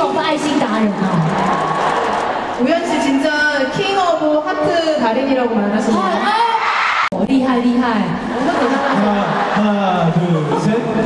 是 King of 爱心达人啊！ 우현 씨 진짜 킹 오브 하트 달인이라고 말하셨네요. 리하 리하. 하나, 하나, 둘, 셋.